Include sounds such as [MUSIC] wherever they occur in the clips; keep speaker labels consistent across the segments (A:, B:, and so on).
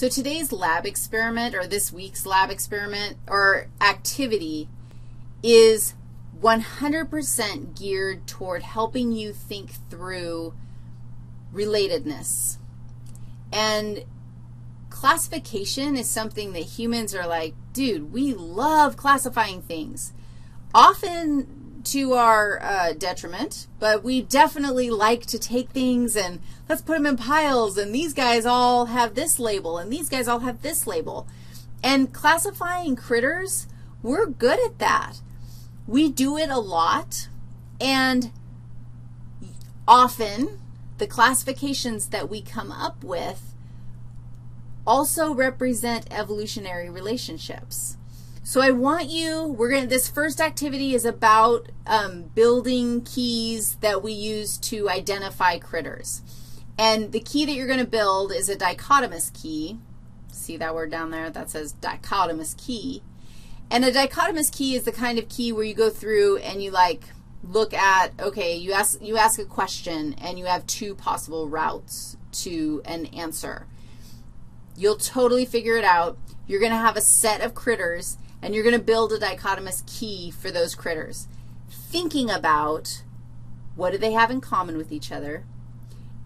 A: So today's lab experiment or this week's lab experiment or activity is 100% geared toward helping you think through relatedness. And classification is something that humans are like, dude, we love classifying things. Often to our uh, detriment, but we definitely like to take things and let's put them in piles, and these guys all have this label, and these guys all have this label. And classifying critters, we're good at that. We do it a lot, and often the classifications that we come up with also represent evolutionary relationships. So I want you, we're going to, this first activity is about um, building keys that we use to identify critters. And the key that you're going to build is a dichotomous key. See that word down there that says dichotomous key. And a dichotomous key is the kind of key where you go through and you like look at, okay, you ask, you ask a question and you have two possible routes to an answer. You'll totally figure it out. You're going to have a set of critters and you're going to build a dichotomous key for those critters, thinking about what do they have in common with each other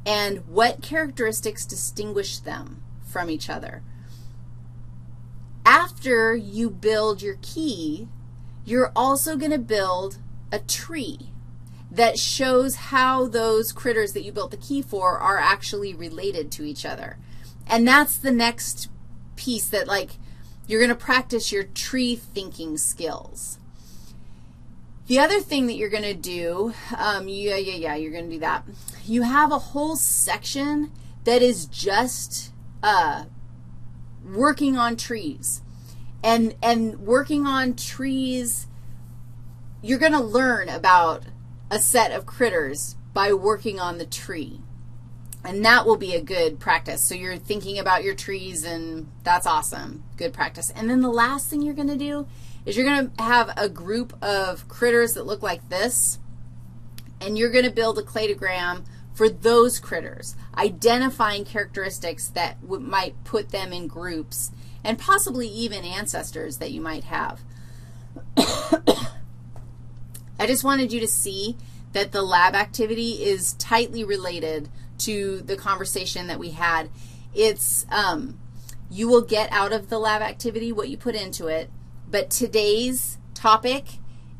A: and what characteristics distinguish them from each other. After you build your key, you're also going to build a tree that shows how those critters that you built the key for are actually related to each other. And that's the next piece that, like, you're going to practice your tree thinking skills. The other thing that you're going to do, um, yeah, yeah, yeah, you're going to do that. You have a whole section that is just uh, working on trees. And, and working on trees, you're going to learn about a set of critters by working on the tree. And that will be a good practice. So you're thinking about your trees, and that's awesome. Good practice. And then the last thing you're going to do is you're going to have a group of critters that look like this, and you're going to build a cladogram for those critters, identifying characteristics that might put them in groups, and possibly even ancestors that you might have. [COUGHS] I just wanted you to see that the lab activity is tightly related to the conversation that we had. It's um, you will get out of the lab activity what you put into it, but today's topic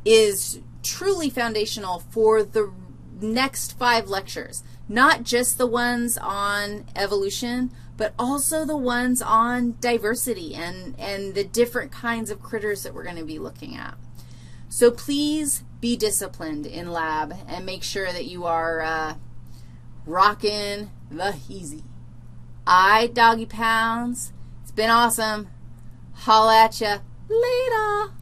A: is truly foundational for the next five lectures, not just the ones on evolution, but also the ones on diversity and, and the different kinds of critters that we're going to be looking at. So please be disciplined in lab and make sure that you are uh, rocking the easy. I, Doggy Pounds. It's been awesome. Holla at ya later.